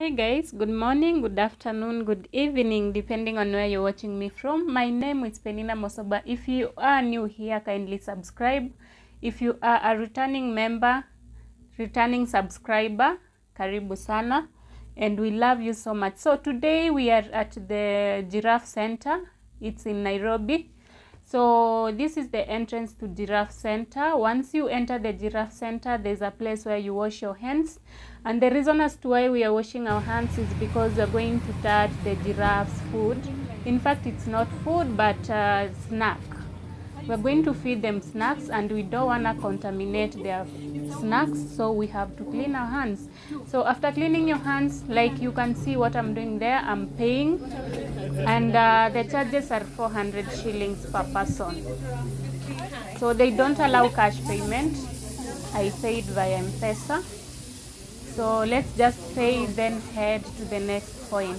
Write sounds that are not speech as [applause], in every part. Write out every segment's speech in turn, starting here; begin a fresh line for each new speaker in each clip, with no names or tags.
Hey guys, good morning, good afternoon, good evening, depending on where you're watching me from. My name is Penina Mosoba. If you are new here, kindly subscribe. If you are a returning member, returning subscriber, karibu sana. And we love you so much. So today we are at the Giraffe Center. It's in Nairobi. So this is the entrance to Giraffe Center. Once you enter the Giraffe Center, there's a place where you wash your hands. And the reason as to why we are washing our hands is because we're going to touch the giraffe's food. In fact, it's not food, but uh, snack. We're going to feed them snacks and we don't want to contaminate their snacks, so we have to clean our hands. So after cleaning your hands, like you can see what I'm doing there, I'm paying and uh, the charges are 400 shillings per person. So they don't allow cash payment. I paid via M-Pesa. So let's just pay then head to the next point.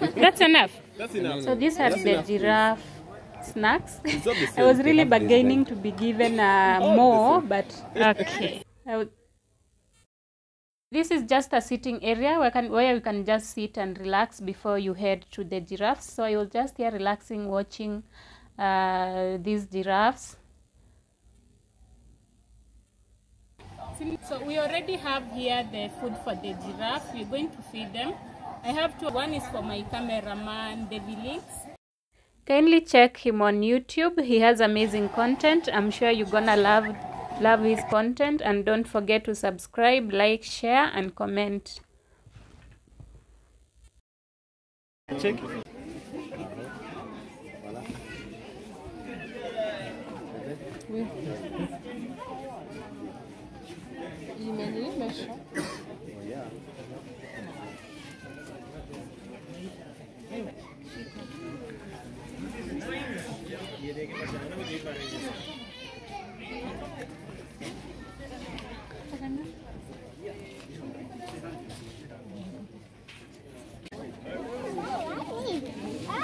That's enough.
That's enough.
So these are the
enough.
giraffe snacks.
The [laughs]
I was really
have
bargaining to be given uh,
All
more, but okay. This is just a sitting area where, can, where you can just sit and relax before you head to the giraffes. So I was just here relaxing, watching uh, these giraffes. So we already have here the food for the giraffe. We're going to feed them. I have two. One is for my cameraman, Davy Links. Kindly check him on YouTube. He has amazing content. I'm sure you're gonna love love his content and don't forget to subscribe, like, share and comment.
Check.
Imagine, méchant.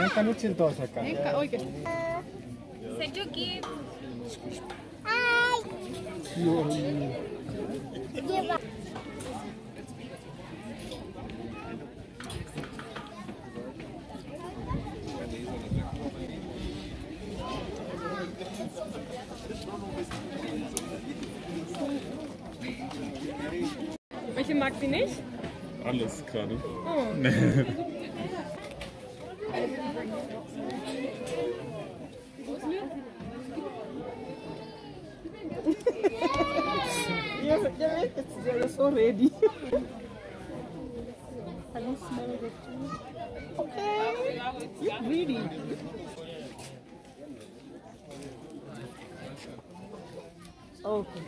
Ehkä nyt siltä on
sekä. Oikeesti. Se joki. Ai. Joo. Welche mag sie nicht?
Alles gerade.
Oh. [laughs]
Yeah, yeah, it's, they're so ready. [laughs] I don't smell it too. Okay. You're greedy. Okay.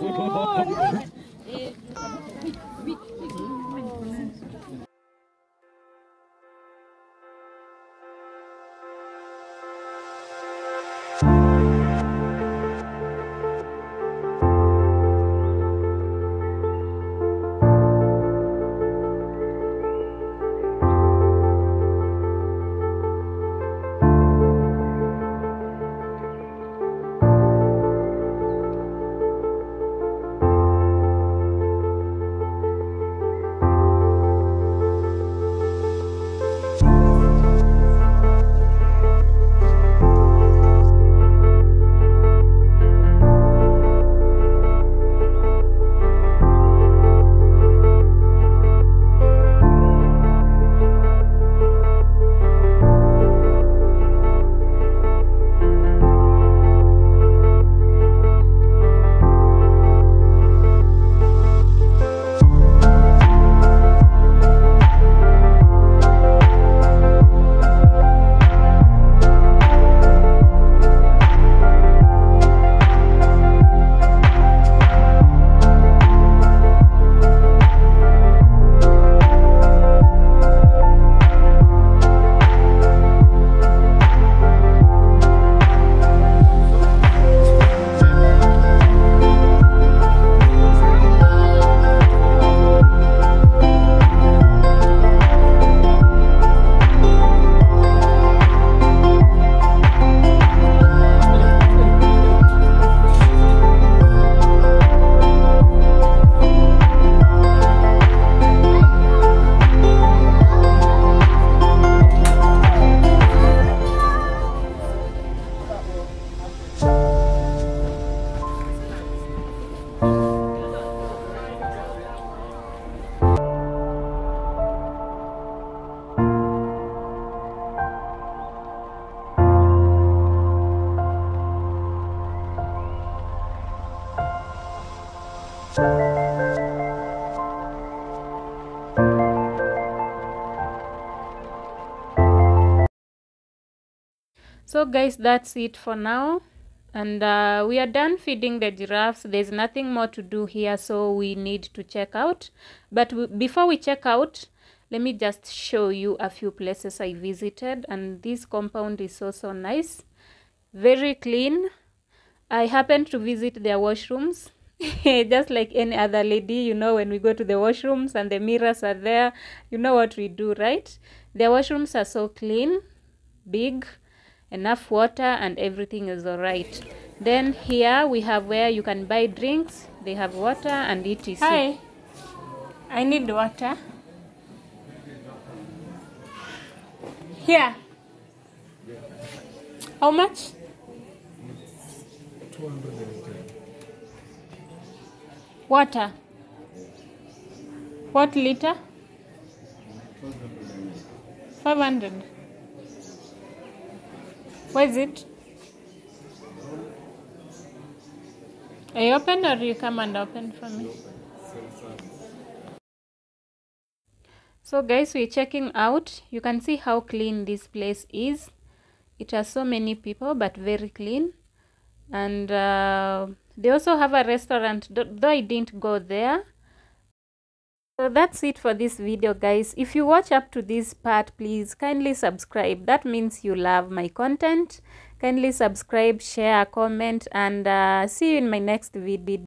¡Vamos!
So guys, that's it for now. And uh, we are done feeding the giraffes. There's nothing more to do here, so we need to check out. But before we check out, let me just show you a few places I visited. And this compound is so, so nice. Very clean. I happened to visit their washrooms. [laughs] just like any other lady, you know, when we go to the washrooms and the mirrors are there, you know what we do, right? Their washrooms are so clean, big, enough water and everything is all right then here we have where you can buy drinks they have water and etc
Hi. I need water. Here. How much? Water. What liter? 500. Where is it? Are you open or you come and open for me?
so guys we're checking out you can see how clean this place is it has so many people but very clean and uh, they also have a restaurant. Though i didn't go there. So that's it for this video guys. If you watch up to this part please kindly subscribe. That means you love my content. Kindly subscribe share comment and uh, see you in my next video